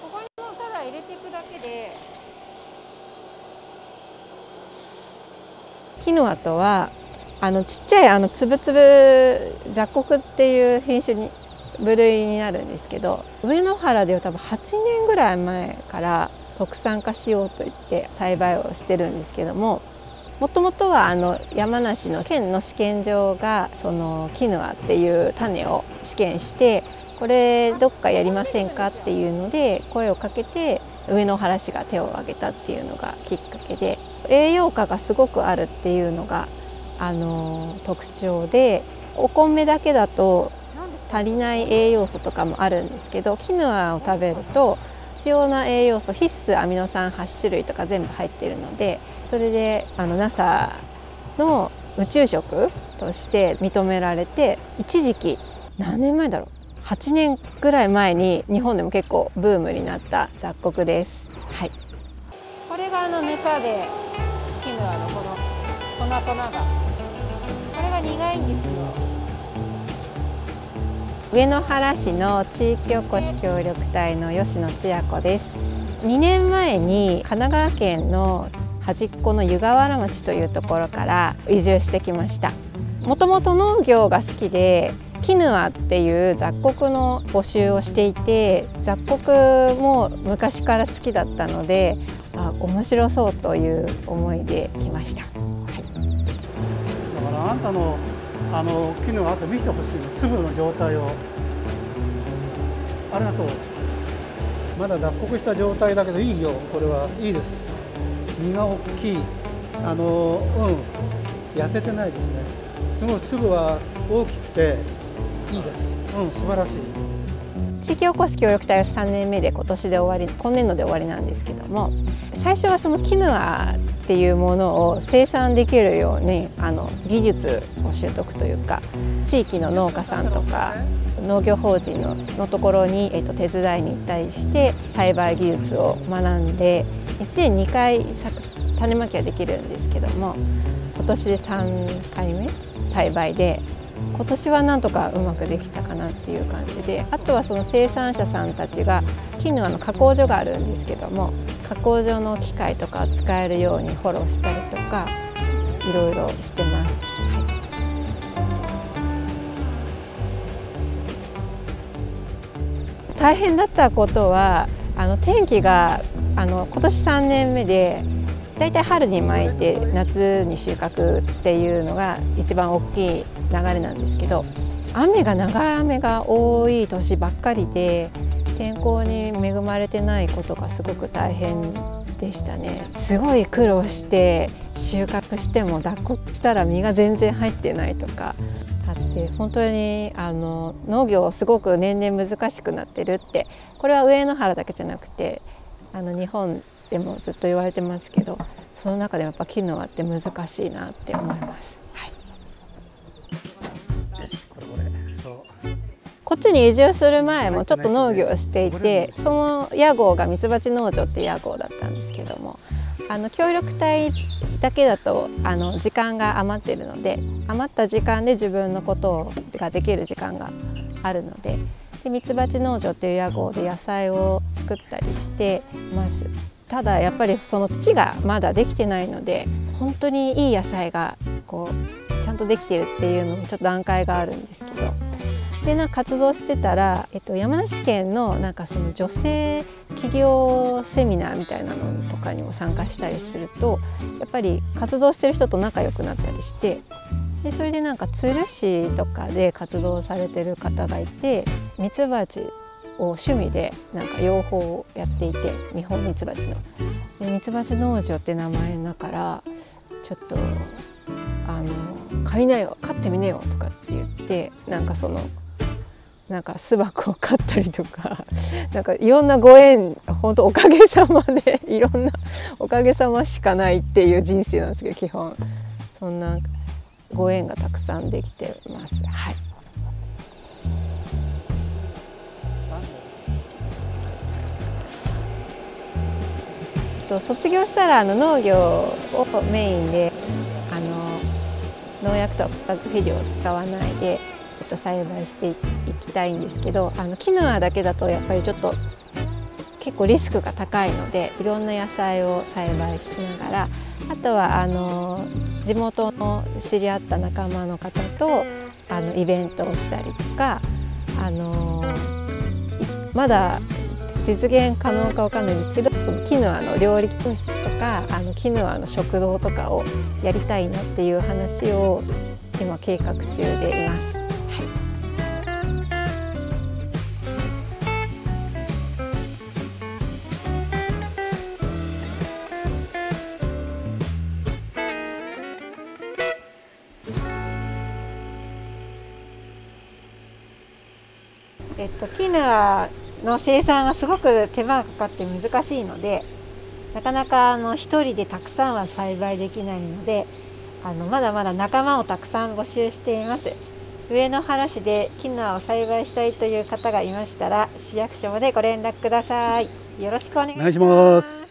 ここにもただ入れていくだけで。キヌアとはあのちっちゃいあのつぶつぶ雑穀っていう品種に部類になるんですけど上野原では多分8年ぐらい前から特産化しようと言って栽培をしてるんですけどももともとはあの山梨の県の試験場がそのキヌアっていう種を試験してこれどっかやりませんかっていうので声をかけて上野原市が手を挙げたっていうのがきっかけで栄養価がすごくあるっていうのがあの特徴でお米だけだと足りない栄養素とかもあるんですけどキヌアを食べると必要な栄養素必須アミノ酸8種類とか全部入ってるのでそれであの NASA の宇宙食として認められて一時期何年前だろう？8年ぐらい前に日本でも結構ブームになった雑穀です。はい、これがあのぬかでキヌアのこの粉々がこれが苦いんですよ。上野原市の地域おこし協力隊の吉野津也子です。2年前に神奈川県の端っこの湯河原町というところから移住してきましたもともと農業が好きでキヌアっていう雑穀の募集をしていて雑穀も昔から好きだったのであ面白そうという思いで来ました、はい、だからあんたのあのキヌアと見てほしいの粒の状態を。あれがそう。まだ脱穀した状態だけどいいよ。これはいいです。実が大きい。あのうん。痩せてないですね。すごい粒は大きくていいです。うん素晴らしい。地域おこし協力隊は3年目で今年で終わり今年度で終わりなんですけども最初はそのキヌアっていうものを生産できるようにあの技術を習得というか地域の農家さんとか農業法人ののところに、えっと、手伝いに行ったりして栽培技術を学んで1年2回種まきはできるんですけども今年で3回目栽培で今年はなんとかうまくできたかなっていう感じであとはその生産者さんたちがキヌアの加工所があるんですけども加工所の機械とか使えるようにフォローしたりとかいろいろしてます。大変だったことはあの天気があの今年3年目でだいたい春に巻いて夏に収穫っていうのが一番大きい流れなんですけど雨が長い雨が多い年ばっかりで天候に恵まれてないことがすごく大変でしたね。すごい苦労して収穫しても脱穀したら実が全然入ってないとかあって本当にあの農業すごく年々難しくなってるってこれは上野原だけじゃなくてあの日本でもずっと言われてますけどその中でもやっぱキヌアって難しいなって思います。はい、こっちに移住する前もちょっと農業をしていてその屋号がミツバチ農場っていう屋号だったんですけどもあの協力隊だけだとあの時間が余ってるので余った時間で自分のことができる時間があるのででミツバチ農場っていう屋号で野菜を作ったりしてますただやっぱりその土がまだできてないので本当にいい野菜がこうちゃんとできてるっていうのもちょっと段階があるんですけど。でな活動してたら、えっと、山梨県のなんかその女性企業セミナーみたいなのとかにも参加したりするとやっぱり活動してる人と仲良くなったりしてでそれでなんか鶴市とかで活動されてる方がいてミツバチ趣味でなんか養蜂をやっていて日本ミツバチの。でミツバチ農場って名前だからちょっとあの買いなよ買ってみなよとかって言ってなんかそのなんか巣箱を買ったりとか なんかいろんなご縁本当おかげさまで いろんなおかげさましかないっていう人生なんですけど基本そんなご縁がたくさんできてます。はいと卒業したらあの農業をメインであの農薬とか化学肥料を使わないで、えっと、栽培していきたいんですけどあのキヌアだけだとやっぱりちょっと結構リスクが高いのでいろんな野菜を栽培しながらあとはあの地元の知り合った仲間の方とあのイベントをしたりとかあのまだ実現可能かわかんないですけどそのキヌアの料理教室とかあのキヌアの食堂とかをやりたいなっていう話を今計画中でいます。えっと、キヌアの生産がすごく手間がかかって難しいのでなかなかあの1人でたくさんは栽培できないのであのまだまだ仲間をたくさん募集しています。上野原市でキヌアを栽培したいという方がいましたら市役所までご連絡ください。よろしくお願いします。